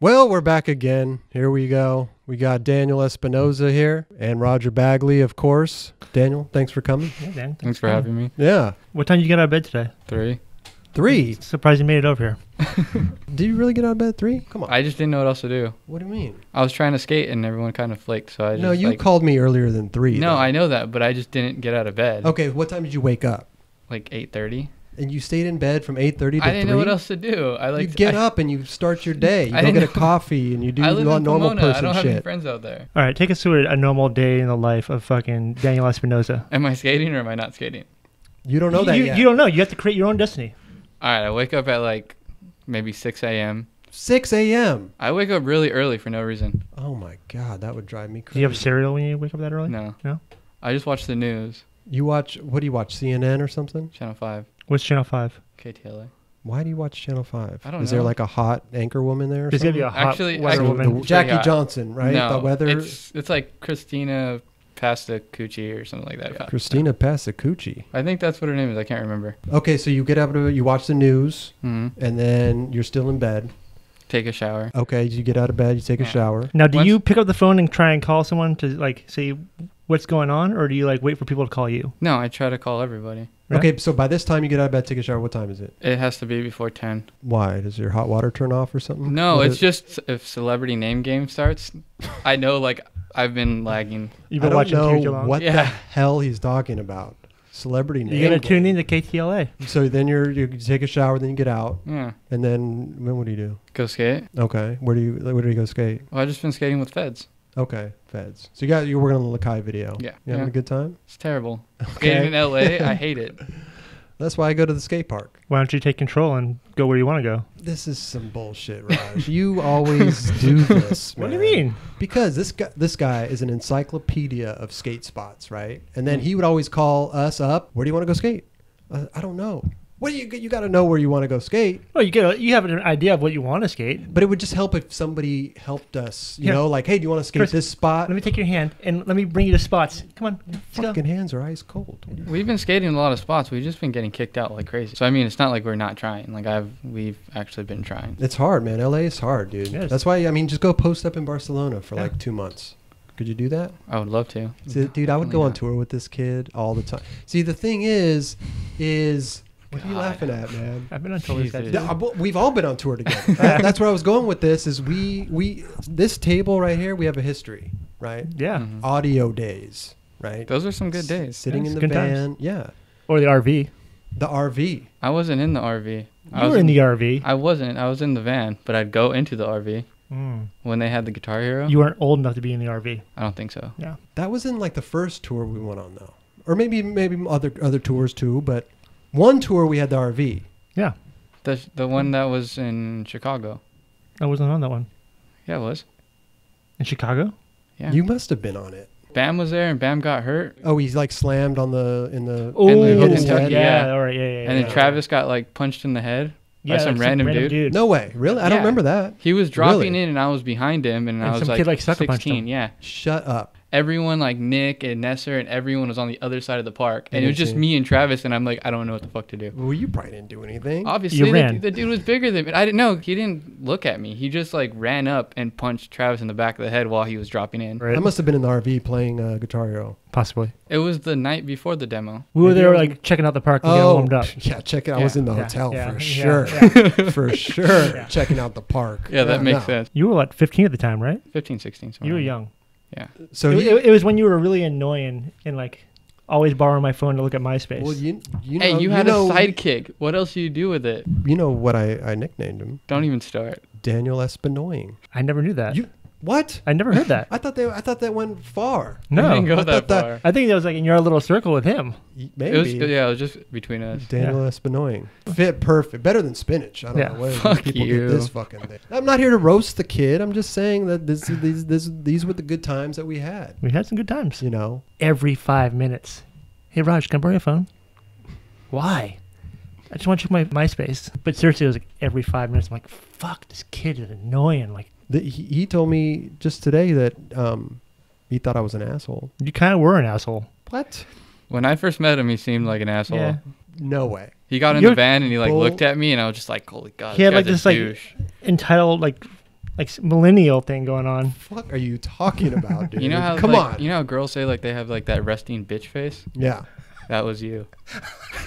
Well, we're back again. Here we go. We got Daniel Espinoza here and Roger Bagley, of course. Daniel, thanks for coming. Yeah, Dan. Thanks for having me. Yeah. What time did you get out of bed today? Three. Three. Surprised you made it over here. Did you really get out of bed at three? Come on. I just didn't know what else to do. what do you mean? I was trying to skate and everyone kind of flaked, so I just No, you like, called me earlier than three. No, though. I know that, but I just didn't get out of bed. Okay, what time did you wake up? Like 8:30. And you stayed in bed from 8.30 to 3? I didn't know what else to do. I like you get I, up and you start your day. You I go get a know- coffee and you do I live all in normal Pomona. I don't have any friends out there. All right, take us through a, a normal day in the life of fucking Daniel Espinoza. Am I skating or am I not skating? You don't know that you, yet. you don't know. You have to create your own destiny. All right, I wake up at like maybe 6 a.m. 6 a.m. I wake up really early for no reason. Oh my god, that would drive me crazy. Do crazy. you have cereal when you wake up that early? No. No? I just watch the news. You watch what do you watch? CNN or something? Channel 5, What's Channel 5? KTLA. Why do you watch Channel Five? I don't Is there like a hot anchor woman there? Or There's going to be a hot Actually, weather actually, woman. The- Jackie Yeah. Johnson, right? No, the weather. It's it's like Christina Pastacucci or something like that. Christina Pasacucci. I think that's what her name is. I can't remember. Okay, so you get up, to, you watch the news, hmm and then you're still in bed. Take a shower. Okay, you get out of bed, you take a shower. Now, do Once- you pick up the phone and try and call someone to like say what's going on, or do you like wait for people to call you? No, I try to call everybody. Yeah. Okay, so by this time you get out of bed, take a shower. What time is it? It has to be before 10. Why? Does your hot water turn off or something? No, What it's is- just if celebrity name game starts, I know like I've been lagging. You've I been don't watching know TV too long. what the hell he's talking about. Celebrity name. You're gonna tune in to KTLA. So then you're you take a shower, then you get out, Yeah. and then then what do you do? Go skate. Okay, where do you where do you go skate? Well, I just been skating with feds. Okay, feds. So you got you're working on the Lakai video. Yeah. You having Yeah. a good time? It's terrible. Skating in LA, I hate it. That's why I go to the skate park. Why don't you take control and go where you want to go? This is some bullshit, Raj. you always do this. What do you mean? Because this guy, this guy is an encyclopedia of skate spots, right? And then he would always call us up. Where do you want to go skate? Uh, I don't know. What do you you got to know where you want to go skate? Well, you get a, you have an idea of what you want to skate. But it would just help if somebody helped us. You Yeah. know, like, hey, do you want to skate Chris, this spot? Let me take your hand and let me bring you to spots. Come on, let's go. Fucking hands are ice cold. We've been skating a lot of spots. We've just been getting kicked out like crazy. So I mean, it's not like we're not trying. Like I've we've actually been trying. It's hard, man. LA is hard, dude. Yes. That's why I mean, just go post up in Barcelona for Yeah. like two months. Could you do that? I would love to. See, dude, I would go Definitely on tour with this kid all the time. See, the thing is, is what are you laughing at, man? I've been on tour with that. Jesus. too. Yeah, uh, well, We've all been on tour together. That- that's where I was going with this. Is we we this table right here? We have a history, right? Yeah, Mhm. Adio days, right? Those are some good days. Sitting Yes, in the good times. van, yeah. or the RV. The RV. I wasn't in the RV. I You was were in the RV. I wasn't. I was in the van, but I'd go into the RV Mm. when they had the Guitar Hero. You weren't old enough to be in the RV. I don't think so. Yeah. That was in like the first tour we went on though, or maybe maybe other other tours too. But one tour we had the RV. Yeah, The the one that was in Chicago. I wasn't on that one Yeah, it was. in Chicago. Yeah. You must have been on it. Bam was there, and Bam got hurt, Oh, he's like slammed on the in the. Oh, And the hit his head. yeah, yeah. all right, yeah, yeah. and yeah. then Travis got like punched in the head. yeah, some like random dude. No way, really? I don't remember that. He was dropping Really? in, and I was behind him, and, And I was some like, kid, like, sucker punched 16. him. Yeah, Shut up. Everyone like Nick and Nesser and everyone was on the other side of the park, and it was just me and Travis, and I'm like, I don't know what the fuck to do. Well, you probably didn't do anything. Obviously, the, ran. the dude was bigger than me. I didn't know. He didn't look at me. He just like ran up and punched Travis in the back of the head while he was dropping in. Right? I must have been in the RV playing uh, Guitar Hero. Possibly. It was the night before the demo. We were there like checking out the park and getting warmed up. yeah, check it. I was Yeah, in the yeah, hotel yeah, for yeah, sure. yeah. for sure, Yeah. checking out the park. Yeah, that makes no. sense. You were what, 15 at the time, right? 15, 16. somewhere You were around young. So it, he, it- it was when you were really annoying and like always borrowing my phone to look at MySpace. well, you you know Hey, you you had know, a sidekick. What else do you do with it? You know what I, I nicknamed him? Don't even start. Daniel Espinoying. I never knew that. You what? I never heard that. I thought they I thought that went far. I didn't no, go I that thought that- far. I think that was like in your little circle with him. Y- It was Maybe. yeah, it was just between us. Daniel Espinoying. Fit perfect. Better than spinach. I don't Yeah. know where Fuck people you. get this fucking thing. I'm not here to roast the kid. I'm just saying that this, these this, these were the good times that we had. We had some good times. You know. Every five minutes. Hey, Raj, can I borrow your phone? Why? I just want to check my MySpace. But seriously, it was like every five minutes. I'm like, fuck, this kid is annoying. Like, The, he, he told me just today that um, he thought I was an asshole. you kind of were an asshole. What? When I first met him, he seemed like an asshole. Yeah. No way. He got in You're- the van and he like Bull- looked at me, and I was just like, "Holy God!" He had, like, this, a like, douche. Entitled, like, like millennial thing going on. fuck are you talking about, dude? You know how Come like, on. you know how girls say like they have like that resting bitch face? yeah. That was you.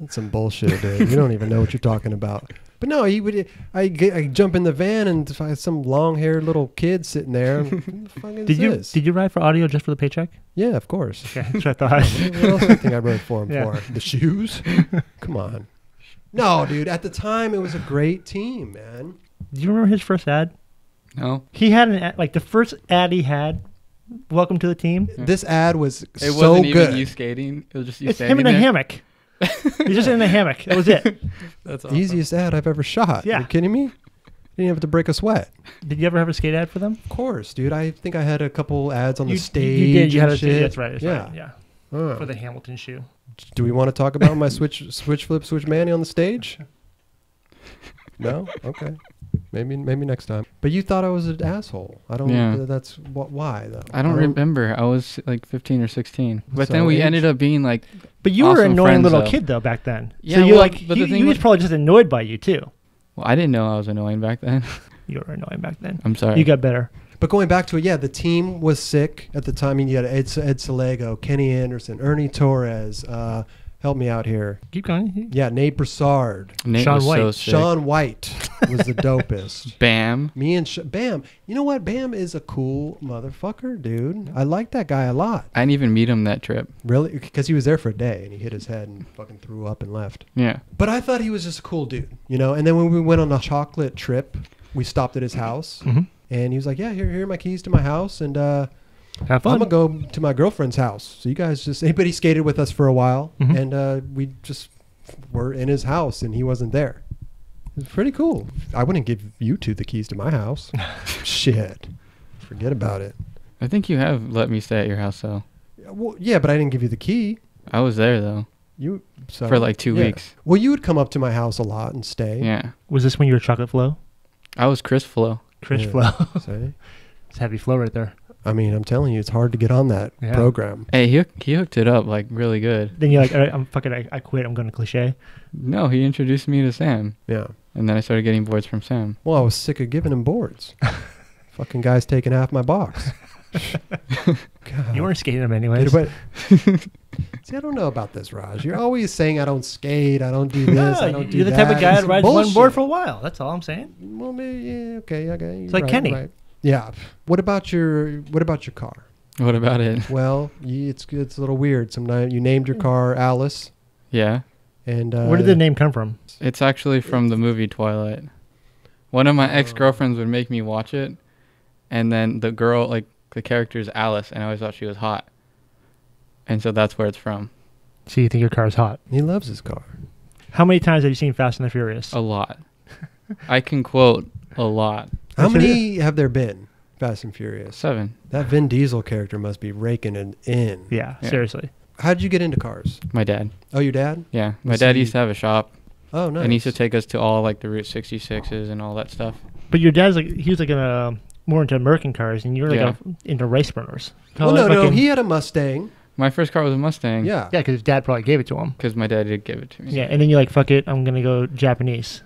That's some bullshit, dude. You don't even know what you're talking about. But no, he would. I, get, I jump in the van and find some long-haired little kid sitting there. Who the fuck is Did you this? did you ride for Adio just for the paycheck? yeah, of course. Okay, that's what I thought. what else do you think I rode for him Yeah. for? The shoes? Come on. No, dude. At the time, it was a great team, man. Do you remember his first ad? No, He had an ad, like the first ad he had. Welcome to the team. This ad was it so wasn't good. even you skating. It was just you It's him in a there. hammock. He's just in a hammock. That was it. That's awesome. Easiest ad I've ever shot. Yeah. you kidding me? Didn't have to break a sweat. Did you ever have a skate ad for them? Of course, dude. I think I had a couple ads on you, the stage. You did. You had a shit. That's right. That's yeah. right. Yeah. Oh. For the Hamilton shoe. Do we want to talk about my switch, switch flip, switch manny on the stage? No. Okay. Maybe, maybe next time. But you thought I was an asshole. I don't. Yeah. That's what. Why though? I don't remember. I was like 15 or 16. But So then we age- ended up being like, But you were an Awesome annoying friends, little though. kid though back then. Yeah, so you well, like but he, the thing he was was- probably just annoyed by you too. well, I didn't know I was annoying back then. You were annoying back then. I'm sorry. You got better. But going back to it, yeah, the team was sick at the time. I mean, you had Ed, Ed Selego, Kenny Anderson, Ernie Torres. Uh, help me out here. Keep going. Yeah, Nate Broussard, Nate Shaun was so White. sick. Shaun White was the dopest. Bam. Me and Sh- Bam. You know what? Bam is a cool motherfucker, dude. I like that guy a lot. I didn't even meet him that trip. Really? Because he was there for a day and he hit his head and fucking threw up and left. Yeah. But I thought he was just a cool dude, you know? And then when we went on a chocolate trip, we stopped at his house hmm and he was like, Yeah, here, here are my keys to my house. And uh, Have fun. I'm going to go to my girlfriend's house. So you guys just, anybody skated with us for a while Mhm. and uh, we just were in his house and he wasn't there. It was pretty cool. I wouldn't give you two the keys to my house. Shit. Forget about it. I think you have let me stay at your house though. Yeah, Well, yeah, but I didn't give you the key. I was there though You so, for like two yeah. weeks. Well, you would come up to my house a lot and stay. Yeah. Was this when you were chocolate flow? I was Chris flow. Chris Yeah. flow. See? it's heavy flow right there. I mean, I'm telling you, it's hard to get on that Yeah. program. Hey, he hook- he hooked it up like really good. Then you're like, all right, I'm fucking, I, I quit. I'm going to cliche. No, he introduced me to Sam, Yeah. and then I started getting boards from Sam. Well, I was sick of giving him boards. Fucking guys taking half my box. God. You weren't skating them anyways. Dude, but see, I don't know about this, Raj. You're always saying I don't skate, I don't do this, No, I don't do you're the that. type of guy It's that rides one bullshit. board for a while. That's all I'm saying. Well, maybe yeah, okay, okay. It's like Kenny. Yeah. What about your What about your car? What about it? Well, you, it's it's a little weird. Sometimes you named your car Alice, Yeah, and uh, Where did the name come from? it's actually from the movie Twilight. One of my Oh. ex girlfriends would make me watch it, and then the girl, like the character is Alice, and I always thought she was hot, and so that's where it's from. So you think your car's hot? He loves his car. How many times have you seen Fast and the Furious? A lot. I can quote a lot. How That's many have there been? Fast and Furious. Seven. That Vin Diesel character must be raking it in. Yeah, Yeah. seriously. How did you get into cars? My dad. Oh, your dad? Yeah, my Was dad he- used to have a shop, Oh, nice. and he used to take us to all like the Route 66s and all that stuff. But your dad's like he was like a, uh, more into American cars, and you were like Yeah. a, into race burners. Well, no, Like no. He had a Mustang. My first car was a Mustang. Yeah. yeah, because his dad probably gave it to him. Because my dad did give it to me. Yeah, and then you're like, fuck it, I'm gonna go Japanese.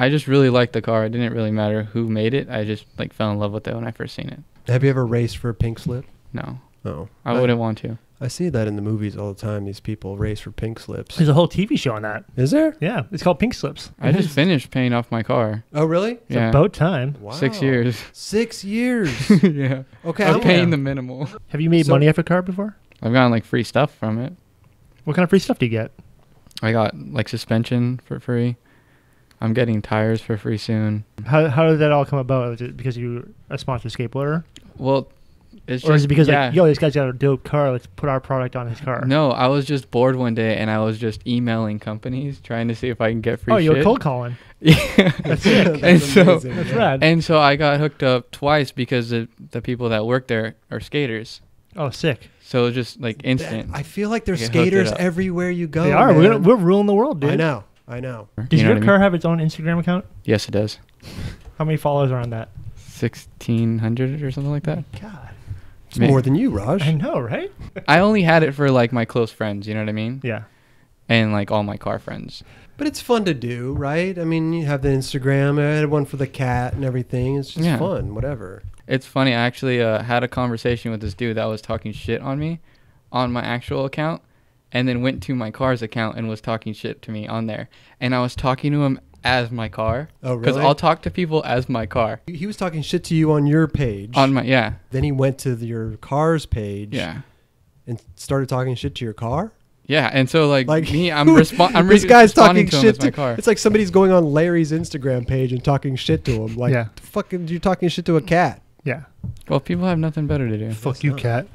I just really liked the car. It didn't really matter who made it. I just like fell in love with it when I first seen it. Have you ever raced for a pink slip? No, Oh. I wouldn't want to. I see that in the movies all the time. These people race for pink slips. There's a whole TV show on that. Is there? Yeah, it's called Pink Slips. I just finished paying off my car. Oh, really? It's yeah, about time. Wow. six years. Six years. yeah, Okay. I was I'm paying the minimal. Have you made So- money off a car before? I've gotten like free stuff from it. What kind of free stuff do you get? I got like suspension for free. I'm getting tires for free soon. How how did that all come about? Is it because you're a sponsored skateboarder, Well, it's or is it because yeah. like, yo, this guy's got a dope car, let's put our product on his car? No, I was just bored one day and I was just emailing companies trying to see if I can get free oh, you're shit. cold calling. Yeah. That's sick. And so- That's rad. and so I got hooked up twice because the the people that work there are skaters. Oh, sick. So it was just like instant. I feel like there's You get hooked it skaters everywhere you go. they are. We're we're ruling the world, dude. I know. I know. Does You know your what I car mean? have its own Instagram account? Yes, it does. How many followers are on that? Sixteen hundred or something like that. God, It's Man. more than you, Raj. I know, right? I only had it for like my close friends. You know what I mean? Yeah. And like all my car friends. But it's fun to do, right? I mean, you have the Instagram. I had one for the cat and everything. It's just Yeah. fun, whatever. It's funny. I actually uh, had a conversation with this dude that was talking shit on me on my actual account, and then went to my car's account and was talking shit to me on there. And I was talking to him as my car Oh, because? I'll talk to people as my car he was talking shit to you on your page. on my yeah then he went to the- your car's page. yeah And started talking shit to your car. yeah. And so like, Like me, I'm respon I'm this re- guy's responding talking to him shit as my to. car. It's like somebody's going on Larry's Instagram page and talking shit to him. Like, Yeah. fucking, you're talking shit to a cat. Yeah. Well, people have nothing better to do. Fuck That's you, not- cat.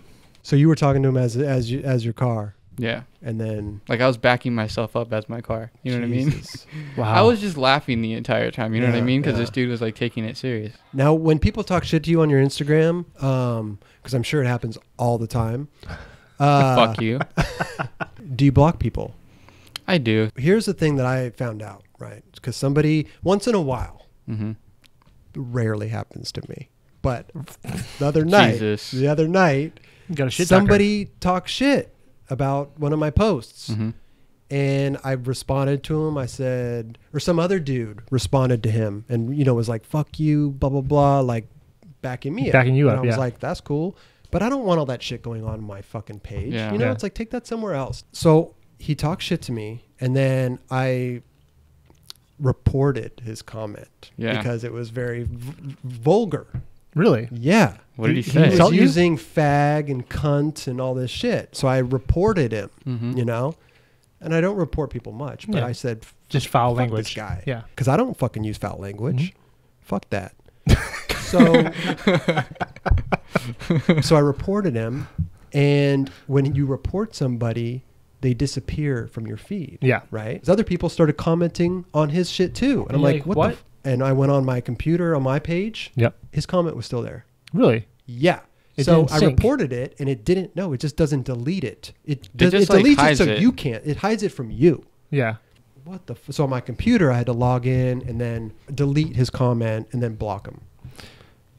So you were talking to him as as you, as your car, Yeah, and then like I was backing myself up as my car. You know what I mean? Wow. I was just laughing the entire time. You know what I mean? Because yeah. this dude was like taking it serious. Now, when people talk shit to you on your Instagram, because I'm sure it happens all the time. Uh, Fuck you. Do you block people? I do. Here's the thing that I found out, right? Because somebody once in a while, mm-hmm. rarely happens to me, but the other night, Jesus. the other night, You got a shit talker. somebody talked shit about one of my posts. hmm and I responded to him. I said, or some other dude responded to him, and you know was like, "Fuck you," blah blah blah, like backing me up. Backing you and up, I was yeah. like, "That's cool," but I don't want all that shit going on my fucking page. Yeah. You know, Yeah. it's like take that somewhere else. So he talked shit to me, and then I reported his comment Yeah. because it was very v- vulgar. Really? Yeah. What did he He- say? He was Insult you? using fag and cunt and all this shit. So I reported him hmm you know and i don't report people much but Yeah. i said Just foul fuck language. this guy Yeah. because i don't fucking use foul language Mhm. fuck that so so i reported him and when you report somebody they disappear from your feed Yeah. Right? Because other people started commenting on his shit too and i'm like, like, what, what? the f-? And i went on my computer on my page Yep. his comment was still there Really? yeah. It so I reported it, and it didn't. No, it just doesn't delete it. It, does, just, it like, deletes it so it. you can't. It hides it from you. Yeah. What the? F- so on my computer, I had to log in and then delete his comment and then block him.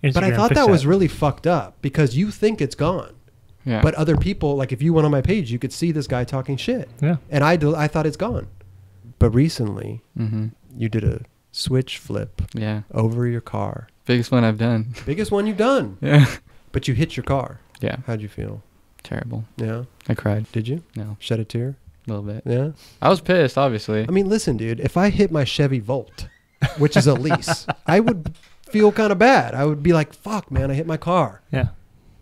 but I thought fixed that was really fucked up because you think it's gone, Yeah. but other people, like if you went on my page, you could see this guy talking shit, Yeah. and I del- I thought it's gone. But recently, hmm you did a switch flip Yeah. over your car, Biggest one I've done. biggest one you've done. Yeah. But you hit your car. Yeah. How'd you feel? Terrible. Yeah. I cried. Did you No. shed a tear? A little bit. Yeah. I was pissed, obviously. I mean, listen, dude. If I hit my Chevy Volt, which is a lease, I would feel kind of bad. I would be like, "Fuck, man, I hit my car." Yeah.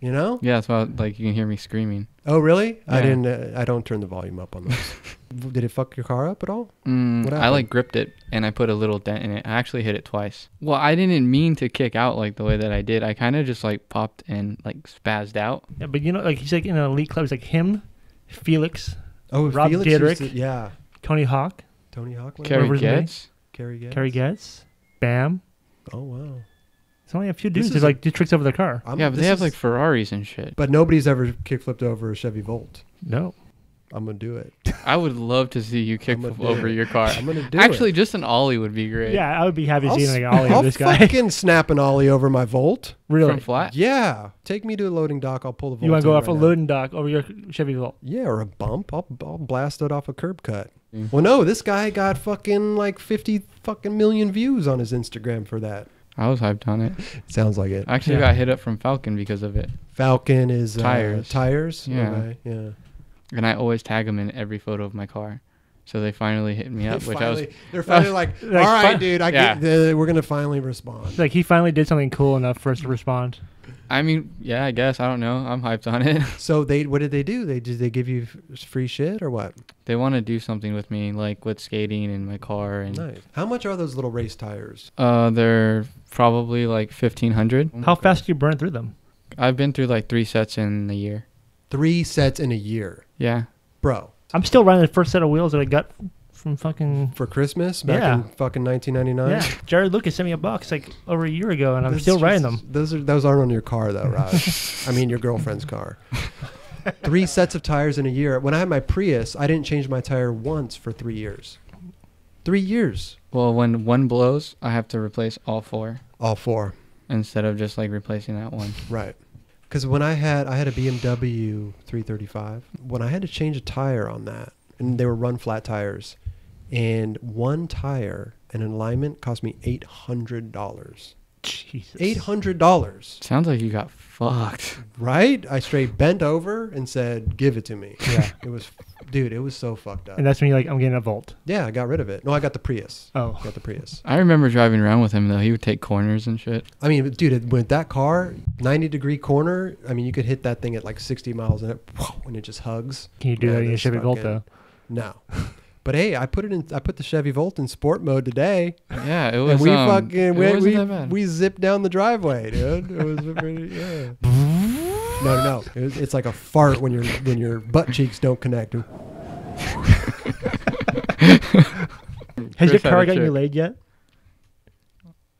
You know? yeah, that's why like you can hear me screaming. Oh, really? I didn't. Uh, I don't turn the volume up on those. Did it fuck your car up at all? Mm, What I like gripped it and I put a little dent in it. I actually hit it twice. Well, I didn't mean to kick out like the way that I did. I kind of just like popped and like spazzed out. Yeah, but you know, like he's like in an elite club. It's like him, Felix, Oh, Rob Felix used Dyrdek. to- yeah. Tony Hawk, Tony Hawk. went Kerry Whatever his name. Getz. Kerry Getz. Kerry Getz, Bam. Oh wow. It's only a few This dudes is a- like do tricks over their car. I'm- Yeah, but this they have is- like Ferraris and shit. But nobody's ever kickflipped over a Chevy Volt. No. I'm gonna do it. I would love to see you kick gonna do over it. your car. I'm gonna do Actually, it. just an ollie would be great. Yeah, I would be happy I'll, seeing s- like ollie I'll of this guy. fucking snap an ollie over my Volt. really? From flat. Yeah, take me to a loading dock. I'll pull the Volt. You want to go off right a now. loading dock over your Chevy Volt? Yeah, or a bump. I'll, I'll blast it off a curb cut. Mm. Well, no, this guy got fucking like 50 fucking million views on his Instagram for that. I was hyped on it. Sounds like it. I actually Yeah. got hit up from Falcon because of it, Falcon is uh, Tires. Tires. Yeah. Okay, yeah. and I always tag them in every photo of my car. So they finally hit me up, They which I was they're finally like, all Like, right, fi- dude, I Yeah. get the, we're gonna finally respond. Like he finally did something cool enough for us to respond. I mean, yeah, I guess I don't know. I'm hyped on it. So they, what did they do? They did they give you free shit or what? they want to do something with me, like with skating and my car, and Nice. How much are those little race tires? uh, they're probably like fifteen hundred. How fast do you burn through them? I've been through like three sets in a year. Three sets in a year, Yeah, bro. I'm still running the first set of wheels that I got from fucking. For Christmas back Yeah. in fucking 1999. Yeah, Jared Lucas sent me a box like over a year ago, and I'm still riding them. Those are those aren't on your car though, Raj. I mean your girlfriend's car. three sets of tires in a year. When I had my Prius, I didn't change my tire once for three years. Three years. Well, when one blows, I have to replace all four All four. instead of just like replacing that one. Right. Because when I had I had a BMW 335, when I had to change a tire on that, and they were run flat tires, and one tire and an alignment cost me eight hundred dollars. Jesus. Eight hundred dollars, Sounds like you got fucked. right? I straight bent over and said, "Give it to me." Yeah. It was, dude. It was so fucked up. And that's when you're like, I'm getting a Volt. Yeah, I got rid of it. No, I got the Prius. Oh. Got the Prius. I remember driving around with him though. He would take corners and shit. I mean, dude, with that car, 90 degree corner, I mean, you could hit that thing at like 60 miles an hour, and it just hugs. Can you do Yeah, that in your that's Chevy Volt though? No. But hey, I put it in. I put the Chevy Volt in sport mode today, Yeah, it was. and we um, fucking we we, we zipped down the driveway, dude. It was pretty yeah. No, no, it was, it's like a fart when your when your butt cheeks don't connect. Has your Chris had car gotten you laid yet?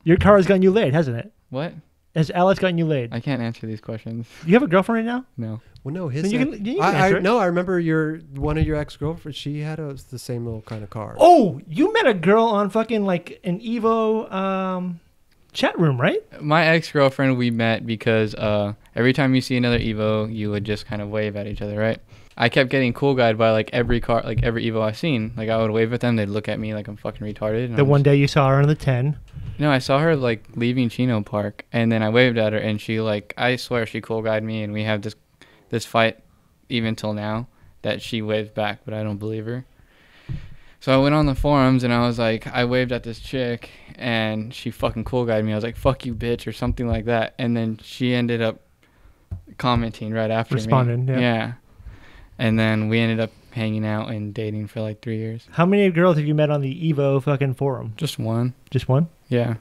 Your car has gotten you laid, hasn't it? What? Has Alice gotten you laid? I can't answer these questions. you have a girlfriend right now? No. Well, no, his. Then you can- you can I, I it. no, I remember your one of your ex girlfriends. She had a, the same little kind of car. Oh, you met a girl on fucking like an Evo um, chat room, right? My ex girlfriend, we met because uh, every time you see another Evo, you would just kind of wave at each other, right? I kept getting cool guyed by like every car, like every Evo I seen. Like I would wave at them, they'd look at me like I'm fucking retarded. The I'm one just- day you saw her on the 10. No, I saw her like leaving Chino Park, and then I waved at her, and she like I swear she cool guyed me, and we have this this fight even till now that she waved back, but I don't believe her. So I went on the forums and I was like, I waved at this chick, and she fucking cool guyed me. I was like, "Fuck you, bitch," or something like that, and then she ended up commenting right after Responding, me. yeah. yeah. And then we ended up hanging out and dating for like three years. How many girls have you met on the Evo fucking forum? Just one. Just one? Yeah.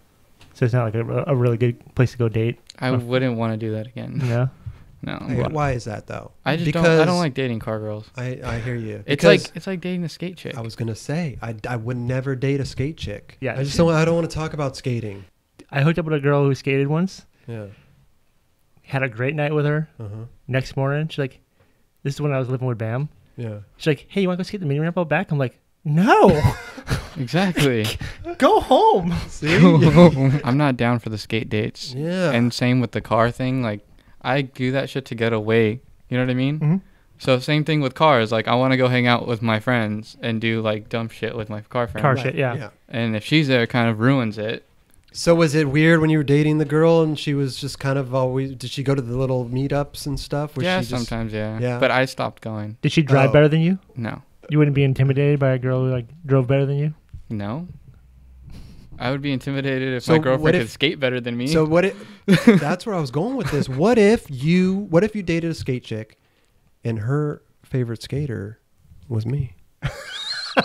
So it's not like a, a really good place to go date. I Oh. wouldn't want to do that again. No. No. Hey, Why- why is that though? I just because don't. I don't like dating car girls. I, I hear you. It's Because like it's like dating a skate chick. I was gonna say I, I would never date a skate chick. Yeah, I just don't. I don't want to talk about skating. I hooked up with a girl who skated once. Yeah. Had a great night with her. Uh huh. Next morning, she's like, "This is when I was living with Bam." Yeah. She's like, "Hey, you want to go skate the mini ramp out back?" I'm like, "No, exactly. go home." See. I'm not down for the skate dates. yeah. And same with the car thing. Like I do that shit to get away. You know what I mean? Mhm. So same thing with cars. Like I want to go hang out with my friends and do like dumb shit with my car friends. Car Right, shit, yeah. And if she's there, it kind of ruins it. So was it weird when you were dating the girl and she was just kind of always? Did she go to the little meetups and stuff? Was yeah, she just, sometimes yeah. Yeah. But I stopped going. Did she drive Oh. better than you? No. You wouldn't be intimidated by a girl who like drove better than you? No. I would be intimidated if So my what girlfriend if- could skate better than me. So what? It, that's where I was going with this. What if you? What if you dated a skate chick, and her favorite skater was me?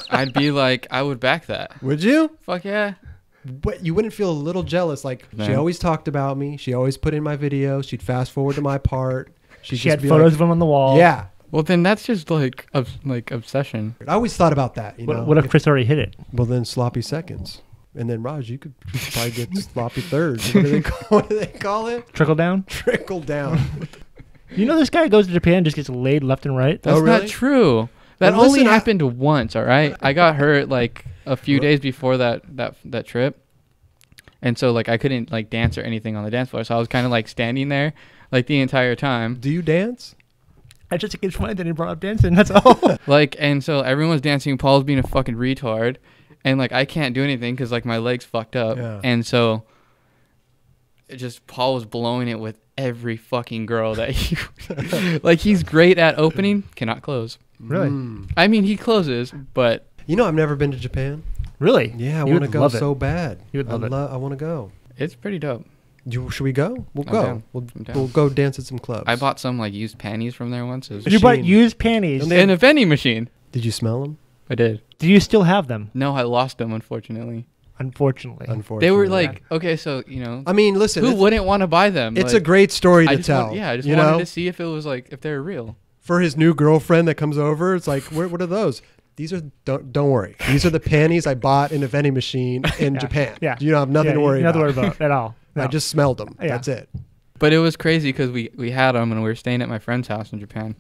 I'd be like, I would back that. Would you? Fuck yeah. But you wouldn't feel a little jealous. Like she always talked about me. She always put in my videos. She'd fast forward to my part. She'd she had photos like, of him on the wall. Yeah, Well, then that's just like ob- like obsession. I always thought about that. You What, know, what if Chris already hit it? well then sloppy seconds, and then Raj, you could probably get sloppy thirds. What do they call, what do they call it? Trickle down. Trickle down. You know this guy goes to Japan and just gets laid left and right. That's Oh, really? not true. That Well, only listen, I- happened once. All right, I got hurt like a few What? days before that that that trip, and so like I couldn't like dance or anything on the dance floor. So I was kind of like standing there like the entire time. Do you dance? I just think it's funny that he brought up dancing. That's all. Like, and so everyone's dancing. Paul's being a fucking retard, and like I can't do anything because like my legs fucked up, Yeah. and so it just Paul was blowing it with every fucking girl that he like. He's great at opening, cannot close. Really? Mm. I mean, he closes, but You know, I've never been to Japan. really? Yeah, I You want to go love it. so bad. You would love I it. I want to go. it's pretty dope. You, should we go? We'll I'm go. down. We'll, I'm down. we'll go dance at some clubs. I bought some like used panties from there once. It was You bought Machine. used panties. And they- in a vending machine. Did you smell them? I did. Do you still have them? No, I lost them unfortunately. Unfortunately. Unfortunately, They were like okay, so you know, I mean, listen. who it's, wouldn't want to buy them? it's Like, a great story I to just tell. want- yeah, I just you wanted know, to see if it was like if they're real. for his new girlfriend that comes over, it's like, where, what are those? These are don't don't worry. These are the panties I bought in a vending machine in Yeah. Japan. Yeah. you don't have nothing Yeah, to worry nothing about. to worry about at all. I just smelled them. Yeah. That's it. But it was crazy because we we had them and we were staying at my friend's house in Japan,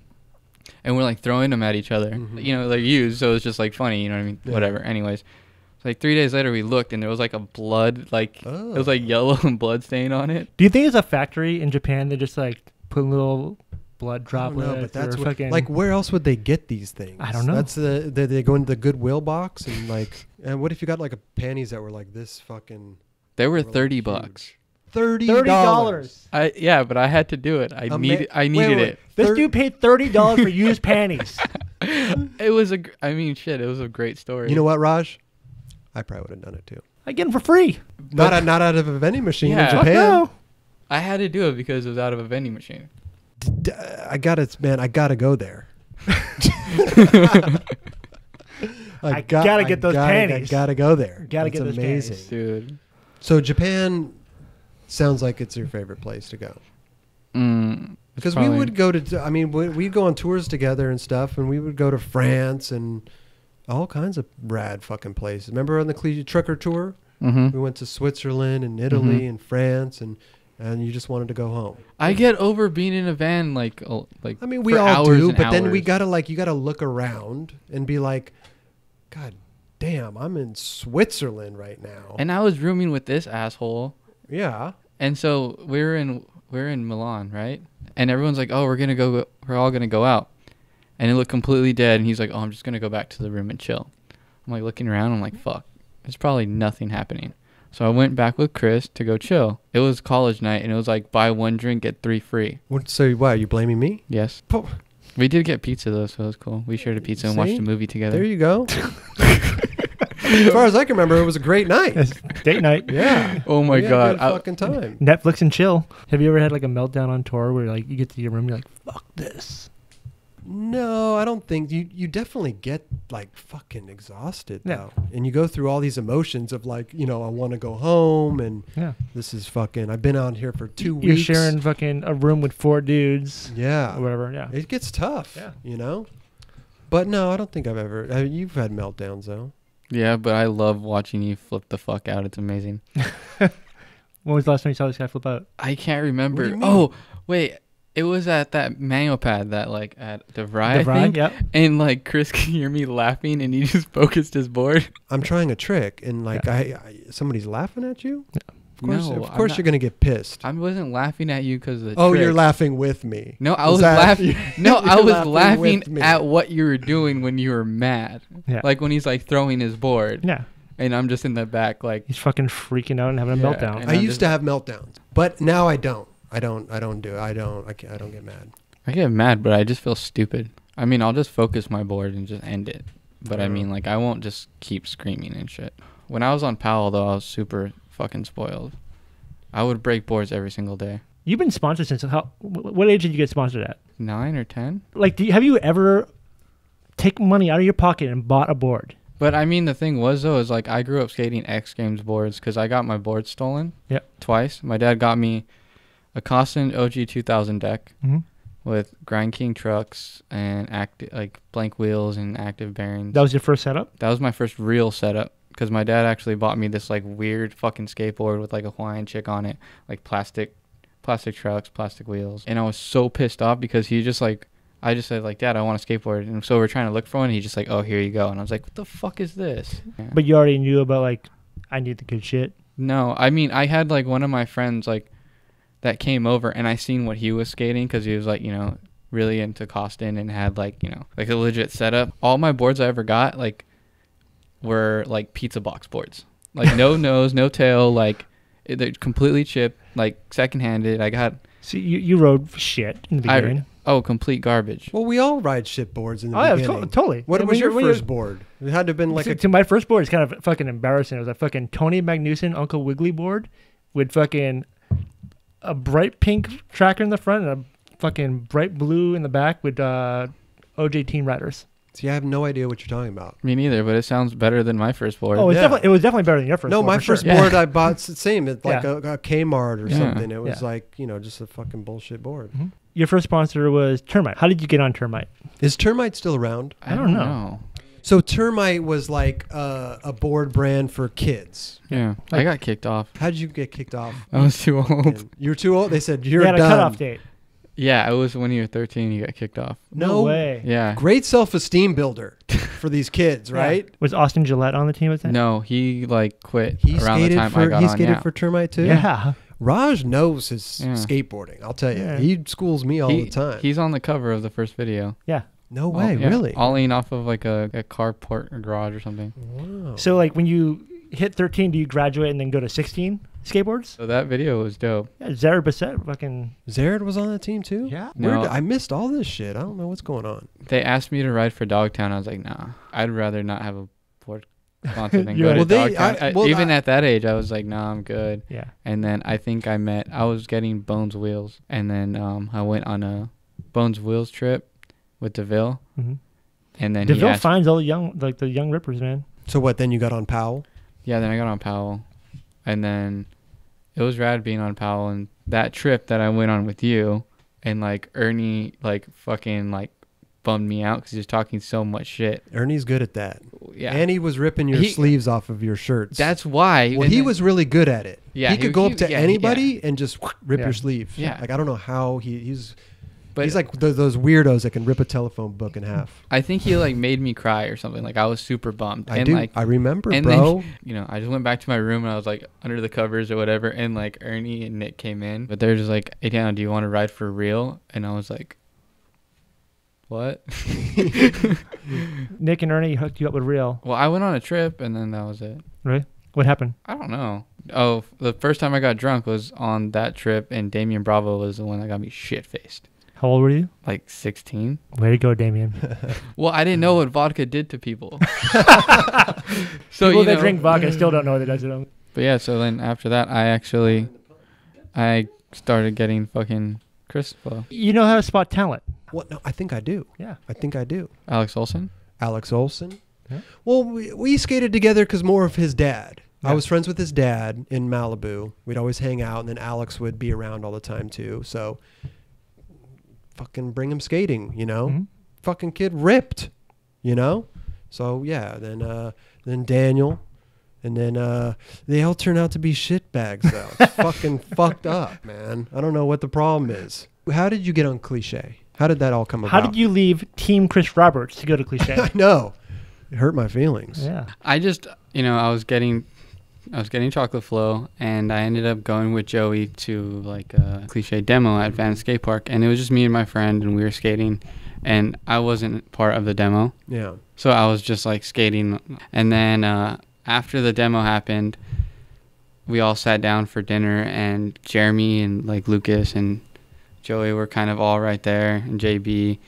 and we're like throwing them at each other. Mhm. You know, they're used, so it's just like funny. You know what I mean? Yeah. Whatever. Anyways, so, like three days later, we looked and there was like a blood, like Oh. it was like yellow and blood stain on it. Do you think it's a factory in Japan that just like put little blood I droplets. know, but that's what, fucking, like where else would they get these things? I don't know. That's the they, they go into the Goodwill box and like and what if you got like a panties that were like this fucking They were were, like, thirty huge. bucks. thirty thirty dollars. I yeah, but I had to do it. I A ma- needed I wait, needed wait. it. This Thir- dude paid thirty dollars for used panties. It was a. I mean shit, it was a great story. You know what, Raj? I probably would have done it too. I get them for free. Not out- not out of a vending machine Yeah. in Fuck Japan. no. I had to do it because it was out of a vending machine. D- d- I gotta, man. I gotta go there. I gotta get those gotta, panties. I gotta go there. Gotta That's get those amazing. panties. Dude. So Japan sounds like it's your favorite place to go. Mm, it's Because we would go to, I mean, we- we'd go on tours together and stuff, and we would go to France and all kinds of rad fucking places. Remember on the Cle- trucker tour? Mhm. We went to Switzerland and Italy Mhm. and France, and and you just wanted to go home. I get over being in a van like like I mean, we for all do, but then we gotta like, you gotta look around and be like, God damn, I'm in Switzerland right now. And I was rooming with this asshole. yeah, And so we're in we're in Milan, right? And everyone's like, "Oh, we're gonna go. We're all gonna go out." And it looked completely dead. And he's like, "Oh, I'm just gonna go back to the room and chill." I'm like looking around. I'm like, "Fuck, there's probably nothing happening." So I went back with Chris to go chill. It was college night, and it was like buy one drink get three free. what, so why Are you blaming me? Yes, Po- we did get pizza though, so it was cool. We shared a pizza and watched a movie together. There you go. as far as I can remember, it was a great night. It's date night. Yeah. oh my We had god, good I- fucking time. Netflix and chill. Have you ever had like a meltdown on tour where like you get to your room, you're like, fuck this. No, I don't think you. You definitely get like fucking exhausted Yeah. though, and you go through all these emotions of like, you know, I want to go home, and Yeah. this is fucking. I've been out here for 2 You're weeks. sharing fucking a room with four dudes Yeah. or whatever. Yeah. It gets tough. Yeah. You know. But no, I don't think I've ever. I mean, you've had meltdowns though. yeah, but I love watching you flip the fuck out. It's amazing. When was the last time you saw this guy flip out? I can't remember. you mean? Oh, wait. It was at that manual pad that like at DeVry, I DeVry? think. Yep. And like Chris can hear me laughing and he just focused his board. I'm trying a trick, and like I, I, somebody's laughing at you. Yeah. Of course, No, of course not- you're gonna get pissed. I wasn't laughing at you because of the oh, you're laughing with me. No, I Was was laughing. No, I was laughing laughing at what you were doing when you were mad. Yeah. Like when he's like throwing his board, Yeah. and I'm just in the back like. He's fucking freaking out and having a meltdown. I I'm used just- to have meltdowns, but now I don't. I don't. I don't do. it. I don't. I, can't, I don't get mad. I get mad, but I just feel stupid. I mean, I'll just focus my board and just end it. But I Yeah. mean, like, I won't just keep screaming and shit. When I was on Powell, though, I was super fucking spoiled. I would break boards every single day. You've been sponsored since how? What age did you get sponsored at? Nine or ten? Like, do you, have you ever take money out of your pocket and bought a board? But I mean, the thing was, though, is like, I grew up skating X Games boards because I got my board stolen. Yep. Twice. My dad got me a Costin OG 2000 deck Mm-hmm. with Grind King trucks and active, like, blank wheels and active bearings. That was your first setup. That was my first real setup because my dad actually bought me this like weird fucking skateboard with like a Hawaiian chick on it, like plastic, plastic trucks, plastic wheels, and I was so pissed off because he just like, I just said like, Dad, I want a skateboard, and so we're trying to look for one. And he just like, Oh, here you go, and I was like, What the fuck is this? Yeah. But you already knew about like, I need the good shit. No, I mean, I had like one of my friends like that came over, and I seen what he was skating because he was like, you know, really into Costin and had like, you know, like a legit setup. All my boards I ever got like were like pizza box boards, like no nose, no tail, like they're completely chipped, like second handed. I got So you, you rode shit in the I- beginning. oh complete garbage. Well, we all ride shit boards in the oh yeah, beginning. to- totally. What I was mean, your when first board? It had to have been like to, a. to my first board, it's kind of fucking embarrassing. It was a fucking Tony Magnusson Uncle Wiggly board with fucking a bright pink tracker in the front and a fucking bright blue in the back with uh, OJ Team Riders. See, I have no idea what you're talking about. Me neither, but it sounds better than my first board. Oh, it's Yeah. definitely it was definitely better than your first. no, board, my for sure. first Yeah. board I bought s- same. It's like Yeah. a, a Kmart or Yeah. something. It was Yeah. like you know just a fucking bullshit board. Mhm. Your first sponsor was Termite. How did you get on Termite? Is Termite still around? I don't know. So Termite was like uh, a board brand for kids. Yeah, I got kicked off. How did you get kicked off? I was too old. You were too old. They said you're you had done. a cutoff date. Yeah, it was when you were 13. You got kicked off. No, No way. Yeah. Great self-esteem builder for these kids, Yeah. right? Was Austin Gillette on the team with that? No, he like quit He around the skated time for I got he on. skated Yeah. for Termite too. Yeah. Raj knows his Yeah. skateboarding. I'll tell you, Yeah. he schools me all He- the time. He's on the cover of the first video. No way, Oh, yeah, really. Ollie off of like a, a carport or garage or something. Wow. So like when you hit 13, do you graduate and then go to 16 skateboards? So that video was dope. Yeah, Zared Bassett fucking Zared was on that team too. yeah. Where No. did- I missed all this shit. I don't know what's going on. They asked me to ride for Dogtown. I was like, nah. I'd rather not have a board sponsor than You're go to Well, they- Dogtown. I- I- well, even I- at that age, I was like, nah, I'm good. Yeah. And then I think I met. I was getting Bones Wheels, and then um, I went on a Bones Wheels trip with Deville, hmm and then he Deville asked. finds all the young like the young rippers, man. So what? Then you got on Powell. Yeah, then I got on Powell, and then it was rad being on Powell. And that trip that I went on with you, and like Ernie, like fucking like bummed me out because he was talking so much shit. Ernie's good at that. Yeah, And he was ripping your He- sleeves off of your shirts. that's why. well, and he then- was really good at it. Yeah, he he- could go he- up to yeah, he- anybody and just rip Yeah. your sleeve. Yeah. like I don't know how he he's But he's like th- those weirdos that can rip a telephone book in half. I think he like made me cry or something. Like I was super bummed. I and do. like I remember, and bro. then you know, I just went back to my room and I was like under the covers or whatever, and like Ernie and Nick came in, but they're just like, "Hey, Dan, do you want to ride for real?" And I was like, "What?" Nick and Ernie hooked you up with real. well, I went on a trip and then that was it. Right? What happened? I don't know. Oh, the first time I got drunk was on that trip, and Damien Bravo was the one that got me shit faced. How old were you? Like 16. Way to go, Damien. Well, I didn't know what vodka did to people. so People you that know, drink vodka I still don't know what it does to them. But yeah, so then after that, I actually, I started getting fucking Chris flow. Uh, you know how to spot talent. What? No, I think I do. Yeah. I think I do. Alex Olson. Alex Olson. Yeah. Well, we, we skated together because more of his dad. I was friends with his dad in Malibu. We'd always hang out, and then Alex would be around all the time too. So, fucking bring him skating, you know. Mhm. Fucking kid ripped, you know. So yeah, then uh, then Daniel, and then uh, they all turn out to be shitbags though. It's fucking fucked up, man. I don't know what the problem is. How did you get on cliche? How did that all come about? How did you leave Team Chris Roberts to go to Cliche? I know. It hurt my feelings. yeah. I just, you know, I was getting, I was getting chocolate flow, and I ended up going with Joey to like a cliche demo at Van Skate Park, and it was just me and my friend, and we were skating, and I wasn't part of the demo. Yeah. So I was just like skating. And then uh, after the demo happened, we all sat down for dinner, and Jeremy and like Lucas and Joey were kind of all right there, and JB.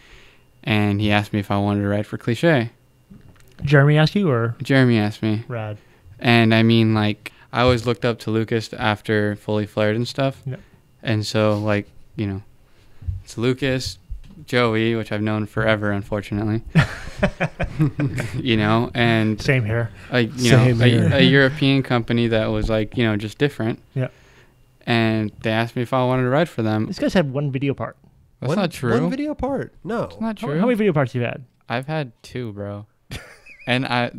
And he asked me if I wanted to ride for Cliche. Jeremy asked you or Jeremy asked me. Rad? And I mean, like, I always looked up to Lucas after Fully Flared and stuff. Yep. And so, like, you know, it's Lucas, Joey, which I've known forever, unfortunately. you know, and Same here. a you know Same a, here. a European company that was like you know just different. Yeah. And they asked me if I wanted to ride for them. This guy's had one video part. That's one, not true. One video part. No. It's not How, true. how many video parts you had? I've had two, bro. and I,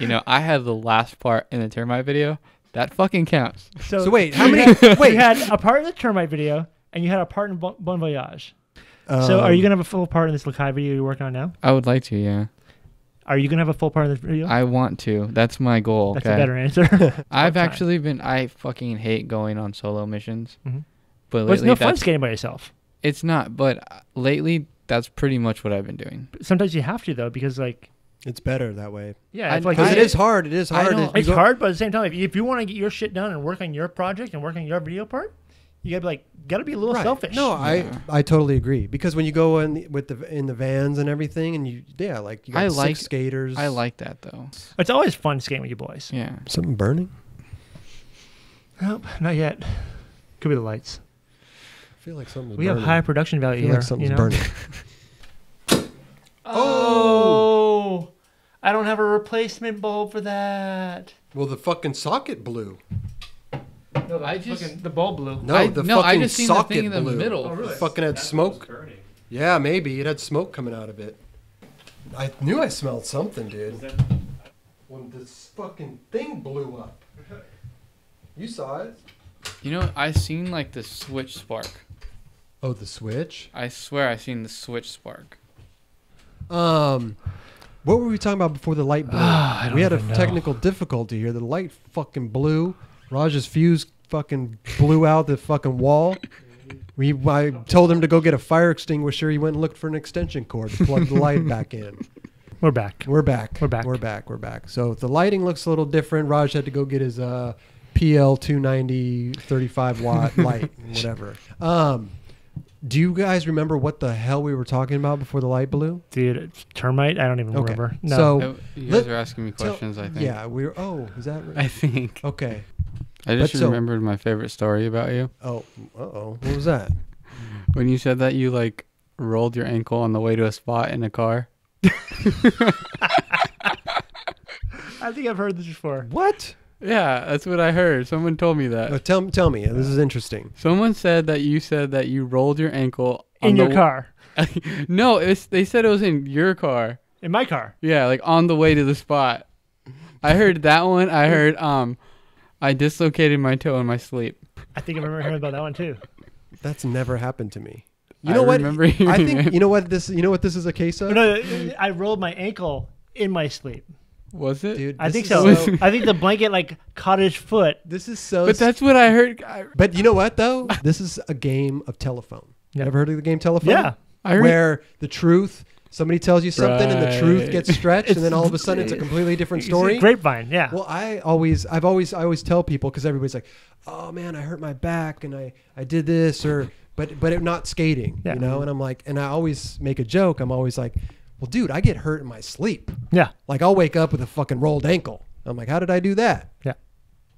you know, I had the last part in the termite video. That fucking counts. So wait, how many? had- wait. You had a part in the termite video, and you had a part in Bon, bon Voyage. so, are you Um, gonna have a full part in this Lakai video you're working on now? I would like to, yeah. Are you gonna have a full part in this video? I want to. That's my goal. That's okay. a better answer. I've time. actually been. I fucking hate going on solo missions. Mhm. But but it's lately, no fun that's, skating by yourself. it's not. But uh, lately, that's pretty much what I've been doing. Sometimes you have to though, because like, It's better that way. yeah, I- it's like Because I- it is hard. It is hard. don't- if you it's go- hard, but at the same time, if you, if you want to get your shit done and work on your project and work on your video part, you gotta be like, gotta be a little Right. selfish. No, I Yeah. I totally agree because when you go in the, with the in the vans and everything, and you yeah, like you got I six like- skaters. I like that though. it's always fun skating with you boys. Yeah. something burning. Nope, not yet. Could be the lights. I feel like something's We have high production I value feel here. like something's you know? burning. Oh, I don't have a replacement bulb for that. Well, the fucking socket blew. No, I just- fucking- the bulb blew. No, I- the no, I fucking just seen the socket thing in the blew. middle. Oh, really? It fucking had smoke. Yeah, maybe it had smoke coming out of it. I knew I smelled something, dude. When this fucking thing blew up. You saw it? You know, I seen like the switch spark. Oh, the switch. I swear I seen the switch spark. Um, what were we talking about before the light blew? Ah, we had a know. technical difficulty here. The light fucking blew. Raj's fuse fucking blew out the fucking wall. We, I told him to go get a fire extinguisher. He went and looked for an extension cord to plug the light back in. We're back. We're back. We're back. We're back. We're back. So the lighting looks a little different. Raj had to go get his uh, PL 290 35 watt light, whatever. Um, do you guys remember what the hell we were talking about before the light blew? Dude, it's termite? I don't even Okay. remember. No. So- Uh, you let- guys are asking me Tell- questions. I think. Yeah, we were. Oh, is that Right? I think. Okay. I just But so- remembered my favorite story about you. Oh, uh oh. What was that? When you said that you like rolled your ankle on the way to a spot in a car. I think I've heard this before. What? Yeah, that's what I heard. Someone told me that. Uh, tell tell me. This is interesting. Someone said that you said that you rolled your ankle on In the your car. no, it's, they said it was in your car. In my car. Yeah, like on the way to the spot. I heard that one. I heard um, I dislocated my toe in my sleep. I think I remember hearing about that one too. That's never happened to me. You I know what? remember I think it. you know what this. You know what this is a case of. No, no, I rolled my ankle in my sleep. Was it? Dude, I think is so. I think the blanket like caught his foot. This is so. But that's what I heard. I, But you know what though? this is a game of telephone. Yeah. Ever heard of the game telephone? Yeah. I heard. Where the truth, somebody tells you something and the truth gets stretched, and then all of a sudden it's a completely different story. Grapevine. Yeah. Well, I always, I've always, I always tell people because everybody's like, "Oh man, I hurt my back and I, I did this," or but, but it not skating, Yeah. you know. And I'm like, and I always make a joke. I'm always like, "Well, dude, I get hurt in my sleep. yeah. Like I'll wake up with a fucking rolled ankle. I'm like, how did I do that? Yeah.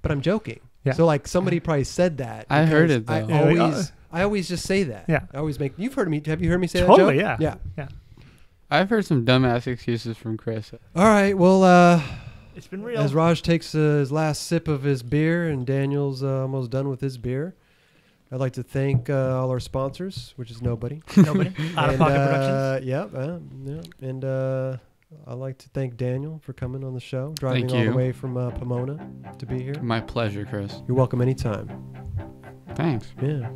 But I'm joking. Yeah. So like somebody probably said that. I heard it, though. I Yeah, we- always, I always just say that. Yeah. I always make. You've heard me. Have you heard me say Totally, that? joke? yeah. Yeah. I've heard some dumbass excuses from Chris. All right. Well, uh, It's been real. as Rog takes uh, his last sip of his beer and Daniel's uh, almost done with his beer, I'd like to thank uh, all our sponsors, which is nobody. Nobody. Out of And, pocket uh, productions. Yep. Uh, yeah. And uh, I'd like to thank Daniel for coming on the show, driving Thank all the way from uh, Pomona to be here. My pleasure, Chris. You're welcome anytime. Thanks. Yeah.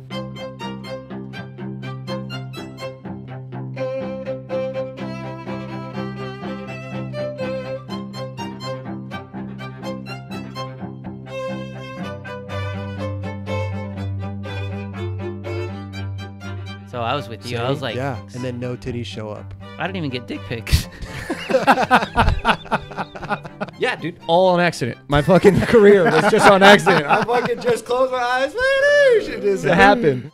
With you. I was like, yeah. And then no titties show up. I didn't even get dick pics. Yeah, dude, all on accident. My fucking career was just on accident. I fucking just closed my eyes. It just happened.